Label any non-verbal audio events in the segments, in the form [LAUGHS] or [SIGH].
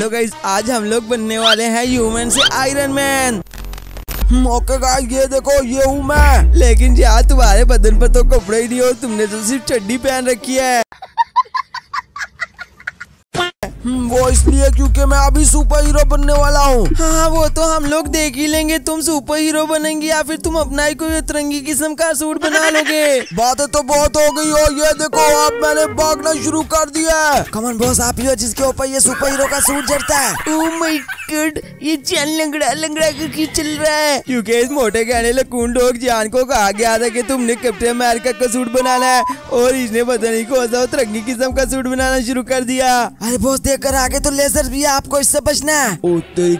चलो गाइज़ आज हम लोग बनने वाले हैं ह्यूमन से आयरन मैन मौके का ये देखो, ये हूँ मैं। लेकिन यार, तुम्हारे बदन पर तो कपड़े ही नहीं हो, तुमने तो सिर्फ़ चड्डी पहन रखी है। वो इसलिए क्योंकि मैं अभी सुपर हीरो बनने वाला हूँ। हाँ वो तो हम लोग देख ही लेंगे तुम सुपर हीरो बनेंगे या फिर तुम अपना ही कोई तिरंगी किस्म का सूट बना लोगे। [LAUGHS] बातें तो बहुत हो गई हो ये देखो आप मैंने भागना शुरू कर दिया कमन बॉस आप ही हो जिसके ऊपर ये सुपर हीरो का सूट जड़ता है। माय गॉड ये जान लंगड़ा लंगड़ा क्यों चल रहा है? क्योंकि इस मोटे कहने लकून लोग जान को कहा गया था कि तुमने कैप्टन अमेरिका का सूट बनाना है और इसने पता नहीं कौन सा अतरंगी किस्म का सूट बनाना शुरू कर दिया। अरे बॉस देख कर आगे तो लेजर भी आपको इससे बचना है।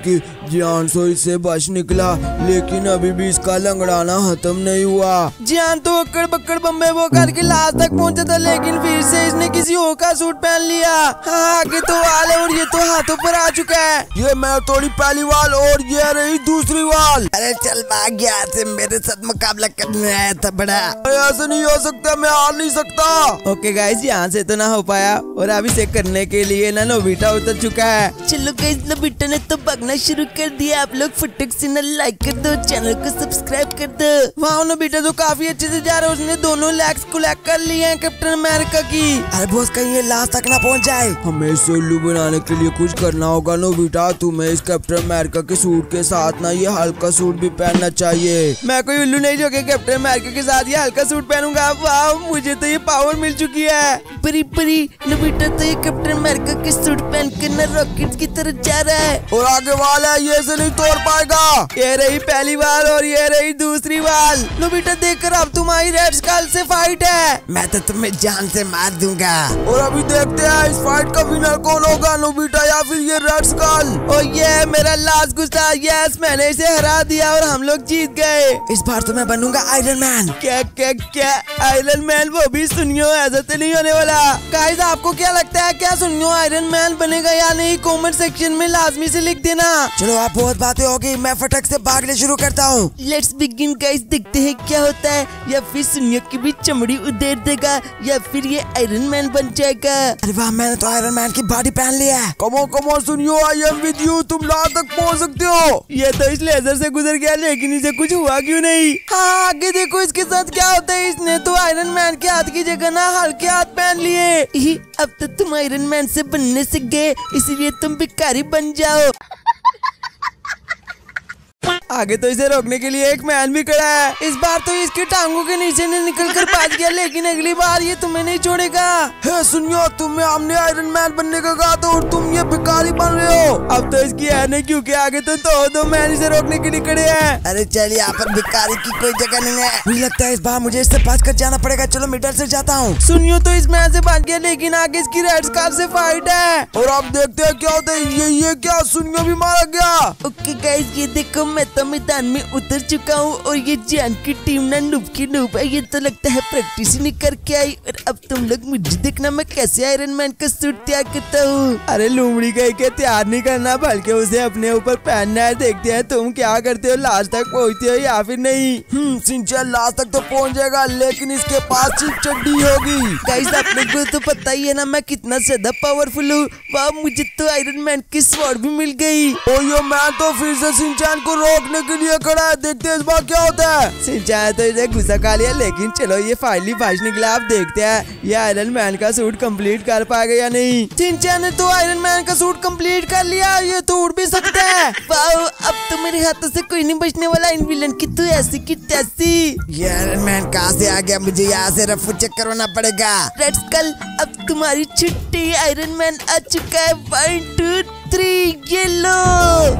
की जान सो इससे बच निकला लेकिन अभी भी इसका लंगड़ाना खत्म नहीं हुआ। जान तो अक्कड़ बक्कड़ बम्बे वो करके लास्ट तक पहुँचा था लेकिन फिर से इसने किसी और का सूट पहन लिया। हाँ आगे तो वाल है और ये तो हाथों पर आ चुका है। ये मैं तोड़ी पहली वाल और ये रही दूसरी वाल। अरे चल भाग गया से मेरे साथ मुकाबला करने आया था बड़ा। अरे ऐसे नहीं हो सकता मैं हार नहीं सकता। ओके गाइस यहाँ से तो ना हो पाया और अभी से करने के लिए ना नोबिटा उतर चुका है। चलो गाइस नोबिटा ने तो भागना शुरू कर दिया। आप लोग फटक से ना लाइक कर दो चैनल को सब्सक्राइब कर दो। वाह नोबिटा तो काफ़ी अच्छे से जा रहा है उसने दोनों लैक्स कलेक्ट कर लिए हैं कैप्टन अमेरिका की। अरे बॉस कहीं ये लास्ट तक ना पहुँच जाए। हमें उल्लू बनाने के लिए कुछ करना होगा नो बेटा तुम्हें इस कैप्टन अमेरिका के सूट के साथ ना ये हल्का सूट भी पहनना चाहिए। मैं कोई उल्लू नहीं जो कि कैप्टन अमेरिका के साथ ये हल्का सूट पहनूँगा। वाह मुझे तो ये पावर मिल चुकी है। परी परी नोबिटा तो ये कैप्टन अमेरिका के सूट पहन कर ना रॉकेट की तरफ़ जा रहा है। और आगे वाला है ये से नहीं तोड़ पाएगा। ये रही पहली बार और ये रही दूसरी बार। नोबिटा देखकर अब तुम्हारी रेड स्काल से फाइट है। मैं तो तुम्हें जान से मार दूँगा। और अभी देखते हैं इस फाइट का विनर कौन होगा लुबिटा या फिर ये रेड स्काल ओ ये मेरा लास्ट गुस्सा यस मैंने इसे हरा दिया और हम लोग जीत गए। इस बार तो मैं बनूँगा आयरन मैन क्या क्या क्या? आयरन मैन वो भी सुनियो ऐसा तो नहीं होने वाला। गाइस आपको क्या लगता है क्या सुनियो? आयरन मैन बनेगा या नहीं? कमेंट सेक्शन में लाजमी से लिख देना। चलो आप बहुत बातें होगी मैं फटक से भागने शुरू करता हूँ। लेट्स बिगिन गाइस देखते हैं क्या होता है। या फिर सुनियो की भी चमड़ी उधेड़ देगा या फिर ये आयरन मैन बन जाएगा। अरे वाह मैंने तो आयरन मैन की बॉडी पहन लिया है। कमो कमो सुनियो आई एम विद यू तुम लास्ट तक पहुँच सकते हो। ये तो इस लेजर से गुजर गया, लेकिन इसे कुछ हुआ क्यों नहीं? हाँ आगे देखो इसके साथ क्या होता है। इसने तो आयरन मैन के हाथ की जगह ना हल्के हाथ पहन लिए। अब तो तुम आयरन मैन से बनने सीख गए, इसलिए तुम भिखारी बन जाओ। आगे तो इसे रोकने के लिए एक मैन भी खड़ा है। इस बार तो इसकी टांगों के नीचे ने निकल कर भाग गया लेकिन अगली बार ये तुम्हें नहीं छोड़ेगा। हे सुनियो तुम्हें हमने आयरन मैन बनने का कहा था और तुम ये भिखारी बन रहे हो। अब तो इसकी है नहीं क्योंकि आगे तो दो दो मैन इसे रोकने के लिए खड़े हैं। अरे चल यहाँ पर भिखारी की कोई जगह नहीं है। मुझे लगता है इस बार मुझे इससे बच कर जाना पड़ेगा। चलो मिडल से जाता हूँ। सुनियो तो इस मैन से भाग गया लेकिन आगे इसकी रेड स्कार्फ से फाइट है। और आप देखते हैं क्या होता है ये ये क्या? सुनियो भी मारा गया। ओके गाइस ये देखो मैं तो मैदान में उतर चुका हूँ और ये जान की टीम ना नुब की नुब है। ये तो लगता है प्रैक्टिस ही नहीं करके आई। और अब तुम लोग मुझे देखना, मैं कैसे आयरन मैन का सूट तैयार करता हूँ? अरे लुमड़ी कह के तैयार नहीं करना, बल्कि उसे अपने ऊपर पहनना है। देखते हैं तुम क्या करते हो, लास्ट तक पहुँचते हो या फिर नहीं? हम्म सिंचन, लास्ट तक तो पहुँच जाएगा, लेकिन इसके पास सिर्फ़ चड्डी होगी। गाइस आप लोग को तो पता ही है ना, मैं कितना ज़्यादा पावरफुल हूँ। वाह, मुझे तो आयरन मैन की स्वॉर्ड भी मिल गई। ओ यो मैं तो फिर से सिंचन को रोकने के लिए खड़ा है देखते हैं इस बार क्या होता है। सिंचाई तो इसे गुस्सा खा लिया लेकिन चलो ये फाइनली बाज निकला आप देखते हैं ये आयरन मैन का सूट कंप्लीट कर पाएगा या नहीं। सिंचाई ने तो आयरन मैन का सूट कंप्लीट कर लिया ये तो उड़ भी सकता है। [LAUGHS] अब तो मेरे हाथों से कोई नहीं बचने वाला इन विलन की तू ऐसी की तैसी। ये आयरन मैन कहाँ से आ गया? मुझे यहाँ से रफू चेक करवाना पड़ेगा। रेड स्कल अब तुम्हारी छुट्टी आयरन मैन आ चुका है। वन टू थ्री ये लो।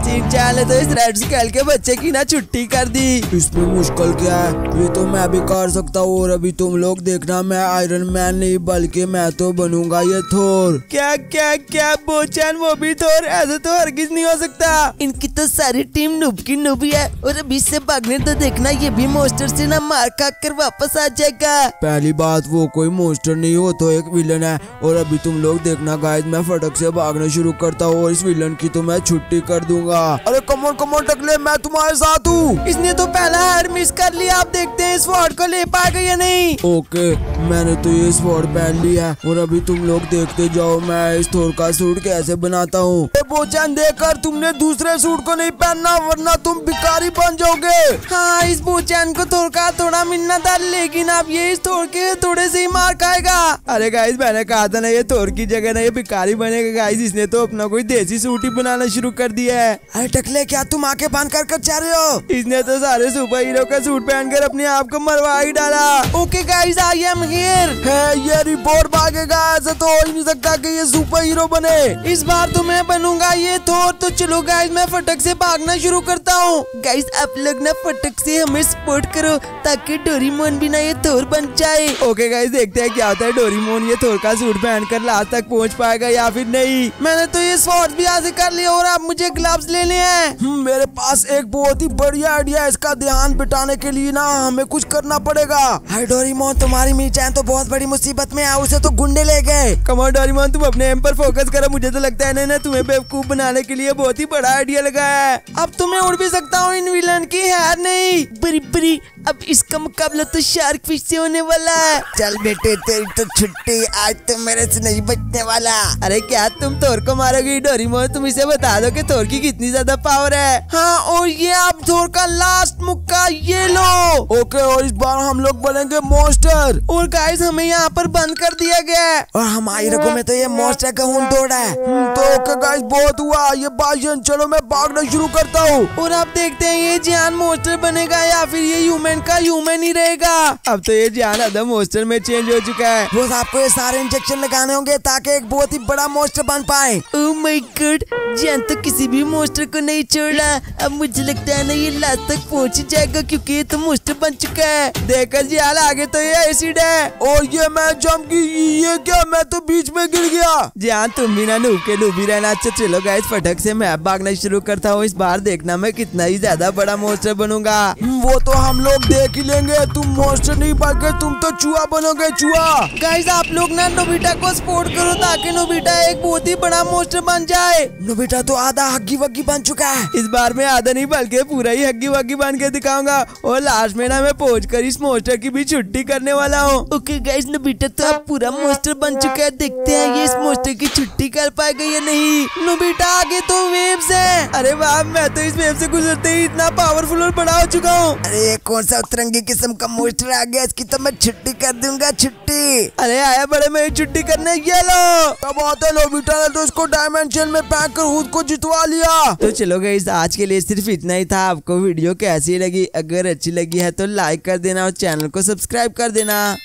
सिंचाई तो इस रेड स्कल के बच्चे की ना छुट्टी कर दी। इसमें मुश्किल क्या है? ये तो मैं भी कर सकता हूँ और अभी तुम लोग देखना, मैं आयरन मैन नहीं, बल्कि मैं तो बनूँगा ये थोर क्या क्या क्या? बोचन, वो भी थोर ऐसा तो हरगिज नहीं हो सकता। इनकी तो सारी टीम नुब की नुबी है। और अभी से भागने तो देखना, ये भी मोस्टर से ना मार खा कर वापस आ जाएगा। पहली बात, वो कोई मोस्टर नहीं हो तो एक विलन है। और अभी तुम लोग देखना गाइस मैं फटक से भागना शुरू करता हूँ और इस इस विलन की तो मैं छुट्टी कर दूँगा। अरे कमोन कमोन टकले, मैं तुम्हारे साथ हूँ। इसने तो पहला हेड मिस कर लिया, आप देखते हैं स्वॉर्ड को ले पाएगा या नहीं? ओके मैंने तो ये स्वॉर्ड पहन लिया है, और अभी तुम लोग देखते जाओ, मैं इस थोर का सूट कैसे बनाता हूँ। बोचन देखकर तुमने दूसरे सूट को नहीं पहनना, वरना तुम भिखारी बन जाओगे। हाँ इस बोचैन को थोड़ का थोड़ा मिलना था लेकिन अब ये इस थोड़ के थोड़े से ही मार खाएगा। अरे गाइस मैंने कहा था ना, ये थोर की जगह ना ये भिखारी बनेगा। गाइस इसने तो अपना कोई देसी सूट बनाना शुरू कर दिया है। अरे टकले क्या तुम आके बाँध कर कर चाह रहे हो? इसने तो सारे सुपर हीरो का सूट पहनकर अपने आप को मरवा ही डाला। Okay guys I am here है ये रिपोर्ट भागेगा ऐसा तो हो ही नहीं सकता कि ये सुपर हीरो बने। इस बार तो मैं बनूँगा ये थोर। तो चलो गाइस मैं फटक से भागना शुरू करता हूँ। गाइस आप लोग ना फटक से हमें सपोर्ट करो ताकि डोरीमोन भी ना ये थोर बन जाए। ओके गाइस देखते हैं क्या होता है। डोरीमोन ये थोर का सूट पहनकर लास्ट तक पहुँच पाएगा या फिर नहीं? मैंने तो ये स्वॉर्ड भी हासिल कर लिया और अब मुझे ग्लव्स लेने हैं। हम्म, मेरे पास एक बहुत ही बढ़िया आइडिया है इसका ध्यान बिटाने के लिए ना हमें कुछ करना पड़ेगा। हाय डोरीमोन तुम्हारी मीचान तो बहुत बड़ी मुसीबत में है उसे तो गुंडे ले गए। कमर डोरीमोन तुम अपने एम पर फोकस करो मुझे तो लगता है ना तुम्हें बेवकूफ़ बनाने के लिए बहुत ही बड़ा आइडिया लगा है। अब तो मैं उड़ भी सकता हूँ इन विलन की है नहीं? बरी बरी अब इसका मुकाबला तो शार्क फ़िश से होने वाला है। चल बेटे तेरी तो छुट्टी आज तो मेरे से नहीं बचने वाला। अरे क्या तुम थोर को मारोगे डोरीमोन तुम इसे बता दो कि थोर की कितनी ज़्यादा पावर है। हाँ और ये अब थोर का लास्ट मुक्का ये लो। ओके और इस बार हम लोग बनेंगे मोस्टर और गाइस हमें यहाँ पर बंद कर दिया गया है। और हमारी रगों में तो ये मोस्टर का खून तोड़ा है। हम्म, तो ओके गाइस बहुत हुआ। ये भाषण चलो मैं भागना शुरू करता हूँ। और आप देखते हैं ये जान मोस्टर बनेगा या फिर ये ह्यूमन का ह्यूमन ही रहेगा? अब तो ये जान अदम मोस्टर में चेंज हो चुका है। बस आपको ये सारे इंजेक्शन लगाने होंगे ताकि एक बहुत ही बड़ा मोस्टर बन पाए। ओह माय गॉड जान तो किसी भी मोस्टर को नहीं छोड़ा। अब मुझे लगता है ना ये लास्ट तक पहुँच जाएगा, क्योंकि ये तो मोस्टर बन चुका है। देखा जी हाल आगे तो ये एसिड है। और ये मैं जम की, ये क्या? मैं तो बीच में गिर गया। जान तुम भी ना नूब के नूबी रहना। अच्छा चलो गाइस फटक से मैं भागना शुरू करता हूँ। इस बार देखना मैं कितना ही ज़्यादा बड़ा मोस्टर बनूँगा। वो तो हम लोग देख ही लेंगे। तुम मोस्टर नहीं बन के तुम तो चूहा बनोगे, चूहा। गाइस आप लोग ना नोबिटा को सपोर्ट करो, ताकि नोबिटा एक बहुत ही बड़ा मोस्टर बन जाए। नोबिटा तो आधा हग्गी वग्गी बन चुका है। इस बार मैं आधा नहीं बल्कि पूरा ही हग्गी वग्गी बन के दिखाऊँगा। और लास्ट में ना मैं पहुँच कर इस मोस्टर की भी छुट्टी करने वाला हूँ। ओके गाइस नोबिटा तो अब पूरा मोस्टर बन चुका है। देखते हैं ये इस मोस्टर की छुट्टी कर पाएगा या नहीं। नोबिटा आगे तो वेव्स है। अरे वाह मैं तो इस वेव से गुजरते ही इतना पावरफुल और बड़ा हो चुका हूँ। अरे ये कौन सा उतरंगी किस्म का मोस्टर आ गया? इसकी तो मैं छुट्टी कर दूँगा छुट्टी। अरे आया बड़े मेरी छुट्टी करने ये लो। तब आते नोबिटा ने तो इसको डायमेंशन में पैक कर खुद को जितवा लिया। तो चलो गई आज के लिए सिर्फ़ इतना ही था। आपको वीडियो कैसी लगी, अगर अच्छी लगी है तो लाइक कर देना और चैनल को सब्सक्राइब कर देना।